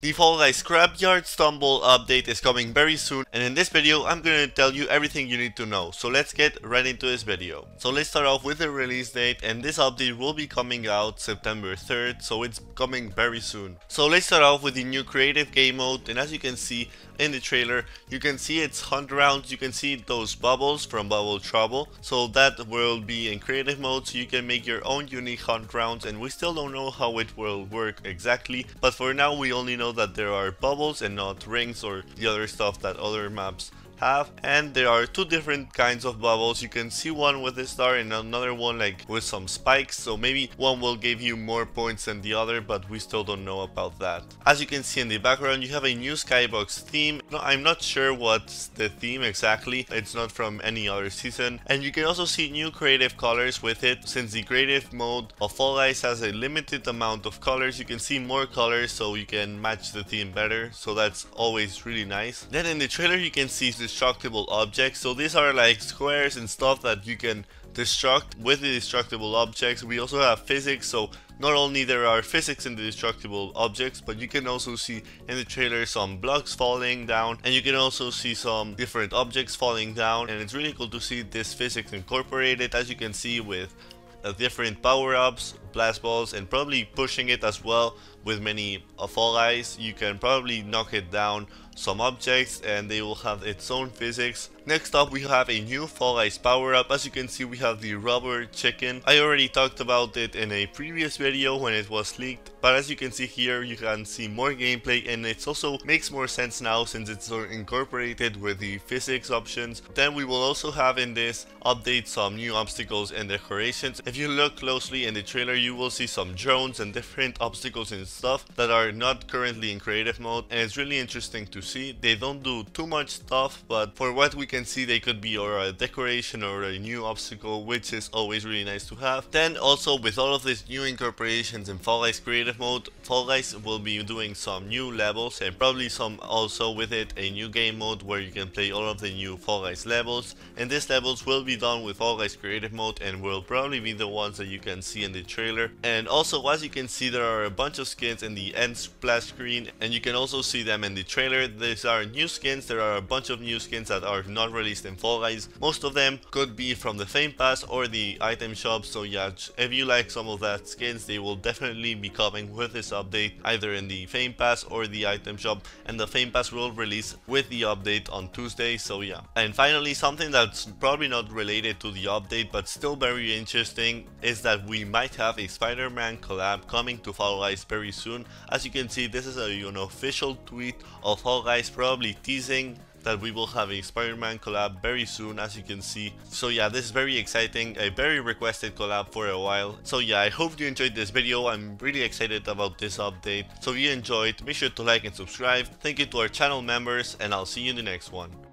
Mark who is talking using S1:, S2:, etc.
S1: The Fall Guys Scrapyard Stumble update is coming very soon and in this video I'm gonna tell you everything you need to know. So let's get right into this video. So let's start off with the release date and this update will be coming out September 3rd so it's coming very soon. So let's start off with the new creative game mode and as you can see in the trailer you can see it's hunt rounds, you can see those bubbles from Bubble Trouble. So that will be in creative mode so you can make your own unique hunt rounds and we still don't know how it will work exactly but for now we only know know that there are bubbles and not rings or the other stuff that other maps have and there are two different kinds of bubbles. You can see one with a star and another one like with some spikes so maybe one will give you more points than the other but we still don't know about that. As you can see in the background you have a new skybox theme. I'm not sure what's the theme exactly. It's not from any other season. And you can also see new creative colors with it. Since the creative mode of fall guys has a limited amount of colors you can see more colors so you can match the theme better. So that's always really nice. Then in the trailer you can see the destructible objects. So these are like squares and stuff that you can destruct with the destructible objects. We also have physics, so not only there are physics in the destructible objects, but you can also see in the trailer some blocks falling down, and you can also see some different objects falling down, and it's really cool to see this physics incorporated, as you can see with uh, different power-ups, blast balls, and probably pushing it as well with many Fall Guys. You can probably knock it down some objects and they will have its own physics. Next up we have a new Fall Guys power up. As you can see we have the rubber chicken. I already talked about it in a previous video when it was leaked but as you can see here you can see more gameplay and it also makes more sense now since it's incorporated with the physics options. Then we will also have in this update some new obstacles and decorations. If you look closely in the trailer you will see some drones and different obstacles and stuff that are not currently in creative mode and it's really interesting to see. They don't do too much stuff, but for what we can see, they could be or a decoration or a new obstacle, which is always really nice to have. Then also with all of these new incorporations in Fall Guys creative mode, Fall Guys will be doing some new levels and probably some also with it a new game mode where you can play all of the new Fall Guys levels. And these levels will be done with Fall Guys creative mode and will probably be the ones that you can see in the trailer. And also as you can see there are a bunch of skins in the end splash screen and you can also see them in the trailer. These are new skins, there are a bunch of new skins that are not released in Fall Guys. Most of them could be from the Fame Pass or the item shop, so yeah, if you like some of that skins, they will definitely be coming with this update, either in the Fame Pass or the item shop, and the Fame Pass will release with the update on Tuesday, so yeah. And finally, something that's probably not related to the update, but still very interesting, is that we might have a Spider-Man collab coming to Fall Guys very soon. As you can see, this is a, an official tweet of Fall Guys probably teasing that we will have a Spider-Man collab very soon as you can see. So yeah, this is very exciting, a very requested collab for a while. So yeah, I hope you enjoyed this video. I'm really excited about this update. So if you enjoyed, make sure to like and subscribe. Thank you to our channel members and I'll see you in the next one.